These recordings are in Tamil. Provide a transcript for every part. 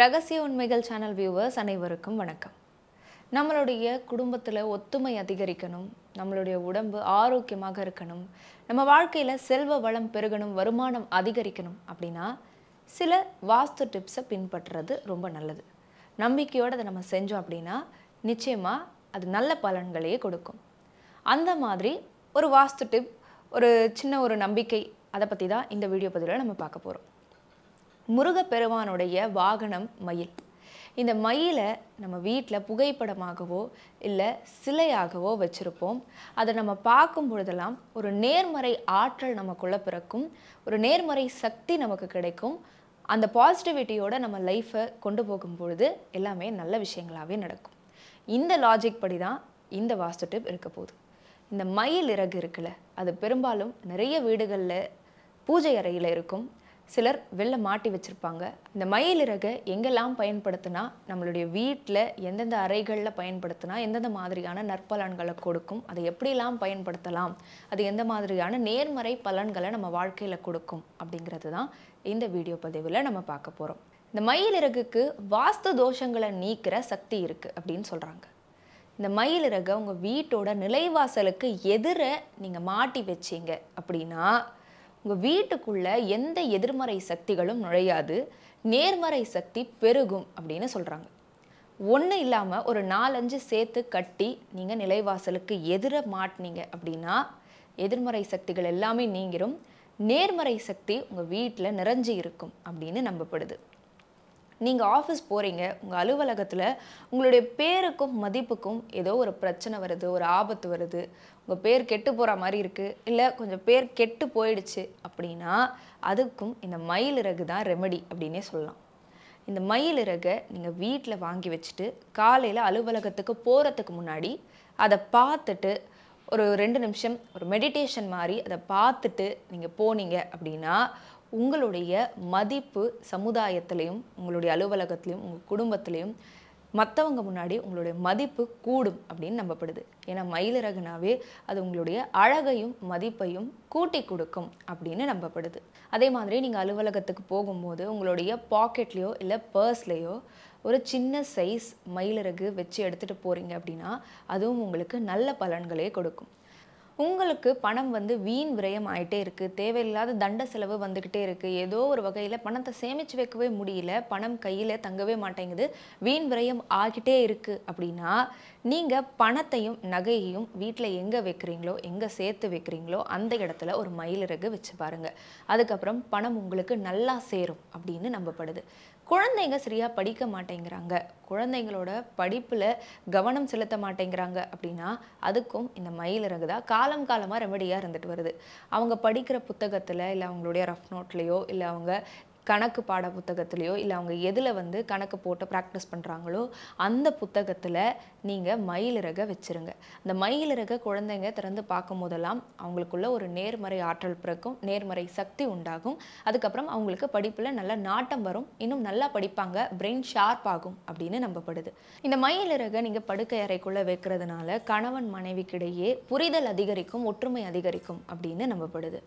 ரகசிய உண்மைகள் சேனல் வியூவர்ஸ் அனைவருக்கும் வணக்கம். நம்மளுடைய குடும்பத்தில் ஒத்துமை அதிகரிக்கணும் நம்மளுடைய உடம்பு ஆரோக்கியமாக இருக்கணும் நம்ம வாழ்க்கையில் செல்வ வளம் பெருகணும் வருமானம் அதிகரிக்கணும் அப்படின்னா சில வாஸ்து டிப்ஸை பின்பற்றுறது ரொம்ப நல்லது. நம்பிக்கையோடு அதை நம்ம செஞ்சோம் அப்படின்னா நிச்சயமாக அது நல்ல பலன்களையே கொடுக்கும். அந்த மாதிரி ஒரு வாஸ்து டிப் ஒரு சின்ன ஒரு நம்பிக்கை அதை பற்றி தான் இந்த வீடியோ பதிவில் நம்ம பார்க்க போகிறோம் முருகப்பெருமானுடைய வாகனம் மயில். இந்த மயிலை நம்ம வீட்டில் புகைப்படமாகவோ இல்லை சிலையாகவோ வச்சுருப்போம். அதை நம்ம பார்க்கும் பொழுதெல்லாம் ஒரு நேர்மறை ஆற்றல் நமக்குள்ளே பிறக்கும். ஒரு நேர்மறை சக்தி நமக்கு கிடைக்கும். அந்த பாசிட்டிவிட்டியோட நம்ம லைஃப்பை கொண்டு போகும் பொழுது எல்லாமே நல்ல விஷயங்களாகவே நடக்கும். இந்த லாஜிக் படி தான் இந்த வாஸ்து டிப் இருக்க போகுது. இந்த மயில் இறகு இருக்குல்ல அது பெரும்பாலும் நிறைய வீடுகளில் பூஜை அறையில் இருக்கும். சிலர் வெளில மாட்டி வச்சுருப்பாங்க. இந்த மயில் இறகை எங்கெல்லாம் பயன்படுத்தினா நம்மளுடைய வீட்டில் எந்தெந்த அறைகளில் பயன்படுத்தினா எந்தெந்த மாதிரியான நற்பலன்களை கொடுக்கும் அதை எப்படிலாம் பயன்படுத்தலாம் அது எந்த மாதிரியான நேர்மறை பலன்களை நம்ம வாழ்க்கையில் கொடுக்கும் அப்படிங்கிறது தான் இந்த வீடியோ பதிவில் நம்ம பார்க்க போகிறோம் இந்த மயில் இறகுக்கு வாஸ்து தோஷங்களை நீக்கிற சக்தி இருக்குது அப்படின்னு சொல்கிறாங்க இந்த மயில் இறகை உங்கள் வீட்டோட நிலைவாசலுக்கு எதிர நீங்கள் மாட்டி வச்சீங்க அப்படின்னா உங்கள் வீட்டுக்குள்ளே எந்த எதிர்மறை சக்திகளும் நுழையாது. நேர்மறை சக்தி பெருகும் அப்படின்னு சொல்கிறாங்க ஒன்று இல்லாமல் ஒரு நாலஞ்சு சேர்த்து கட்டி நீங்கள் நிலைவாசலுக்கு எதிர மாட்டினீங்க அப்படின்னா எதிர்மறை சக்திகள் எல்லாமே நீங்கிரும். நேர்மறை சக்தி உங்கள் வீட்டில் நிறைஞ்சு இருக்கும் அப்படின்னு நம்பப்படுது. நீங்கள் ஆஃபீஸ் போகிறீங்க உங்கள் அலுவலகத்தில் உங்களுடைய பேருக்கும் மதிப்புக்கும் ஏதோ ஒரு பிரச்சனை வருது ஒரு ஆபத்து வருது. உங்கள் பேர் கெட்டு போகிற மாதிரி இருக்குது இல்லை கொஞ்சம் பேர் கெட்டு போயிடுச்சு அப்படின்னா அதுக்கும் இந்த மயில் இறகு தான் ரெமெடி அப்படின்னே சொல்லலாம். இந்த மயில் இறகை நீங்கள் வீட்டில் வாங்கி வச்சுட்டு காலையில் அலுவலகத்துக்கு போகிறதுக்கு முன்னாடி அதை பார்த்துட்டு ஒரு ரெண்டு நிமிஷம் ஒரு மெடிடேஷன் மாதிரி அதை பார்த்துட்டு நீங்கள் போனீங்க அப்படின்னா உங்களுடைய மதிப்பு சமுதாயத்திலையும் உங்களுடைய அலுவலகத்திலையும் உங்கள் குடும்பத்திலையும் மற்றவங்க முன்னாடி உங்களுடைய மதிப்பு கூடும் அப்படின்னு நம்பப்படுது. ஏன்னா மயிலிறகுனாவே அது உங்களுடைய அழகையும் மதிப்பையும் கூட்டி கொடுக்கும் அப்படின்னு நம்பப்படுது. அதே மாதிரி நீங்கள் அலுவலகத்துக்கு போகும்போது உங்களுடைய பாக்கெட்லேயோ இல்லை பர்ஸ்லேயோ ஒரு சின்ன சைஸ் மயிலிறகு வச்சு எடுத்துகிட்டு போகிறீங்க அப்படின்னா அதுவும் உங்களுக்கு நல்ல பலன்களே கொடுக்கும். உங்களுக்கு பணம் வந்து வீண் விரயம் ஆகிட்டே இருக்குது தேவையில்லாத தண்ட செலவு வந்துக்கிட்டே இருக்குது ஏதோ ஒரு வகையில் பணத்தை சேமித்து வைக்கவே முடியல. பணம் கையில் தங்கவே மாட்டேங்குது. வீண் விரயம் ஆகிட்டே இருக்குது அப்படின்னா நீங்கள் பணத்தையும் நகையையும் வீட்டில் எங்கே வைக்கிறீங்களோ எங்கே சேர்த்து வைக்கிறீங்களோ அந்த இடத்துல ஒரு மயிலிறகு வச்சு பாருங்கள் அதுக்கப்புறம் பணம் உங்களுக்கு நல்லா சேரும் அப்படின்னு நம்பப்படுது. குழந்தைங்க சரியாக படிக்க மாட்டேங்கிறாங்க. குழந்தைங்களோட படிப்பில் கவனம் செலுத்த மாட்டேங்கிறாங்க அப்படின்னா அதுக்கும் இந்த மயிலிறகு தான் காலம் காலமாக ரெமடியாக இருந்துட்டு வருது. அவங்க படிக்கிற புத்தகத்தில் இல்லை அவங்களுடைய ரஃப் நோட்லேயோ இல்லை அவங்க கணக்கு பாட புத்தகத்துலேயோ இல்லை அவங்க எதில் வந்து கணக்கு போட்டு ப்ராக்டிஸ் பண்ணுறாங்களோ அந்த புத்தகத்தில் நீங்கள் மயிலிறகை வச்சுருங்க. அந்த மயிலிறகை குழந்தைங்க திறந்து பார்க்கும் போதெல்லாம் அவங்களுக்குள்ள ஒரு நேர்மறை ஆற்றல் பிறக்கும் நேர்மறை சக்தி உண்டாகும். அதுக்கப்புறம் அவங்களுக்கு படிப்பில் நல்ல நாட்டம் வரும். இன்னும் நல்லா படிப்பாங்க. பிரெயின் ஷார்ப் ஆகும் அப்படின்னு நம்பப்படுது. இந்த மயிலிறகை நீங்கள் படுக்கை அறைக்குள்ளே வைக்கிறதுனால கணவன் மனைவிக்கிடையே புரிதல் அதிகரிக்கும் ஒற்றுமை அதிகரிக்கும் அப்படின்னு நம்பப்படுது.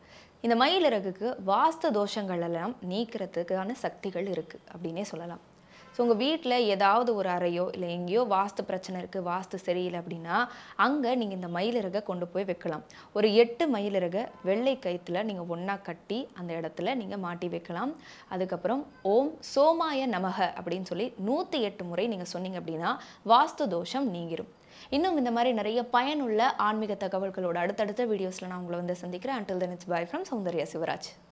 இந்த மயிலிறகுக்கு வாஸ்து தோஷங்கள் எல்லாம் மாற்றத்துக்கான சக்திகள் இருக்குது அப்படின்னே சொல்லலாம். ஸோ உங்கள் வீட்டில் ஏதாவது ஒரு அறையோ இல்லை எங்கேயோ வாஸ்து பிரச்சனை இருக்குது வாஸ்து சரியில்லை அப்படின்னா அங்கே நீங்கள் இந்த மயிலிறகை கொண்டு போய் வைக்கலாம். ஒரு எட்டு மயிலிறகை வெள்ளை கயிற்றுல நீங்கள் ஒன்றா கட்டி அந்த இடத்துல நீங்கள் மாட்டி வைக்கலாம். அதுக்கப்புறம் ஓம் சோமாய நமக அப்படின்னு சொல்லி நூற்றி எட்டு முறை நீங்கள் சொன்னீங்க அப்படின்னா வாஸ்து தோஷம் நீங்கிரும். இன்னும் இந்த மாதிரி நிறைய பயனுள்ள ஆன்மீக தகவல்களோட அடுத்தடுத்த வீடியோஸில் நான் உங்களை வந்து சந்திக்கிறேன். Until then it's bye from Soundarya Sivaraj.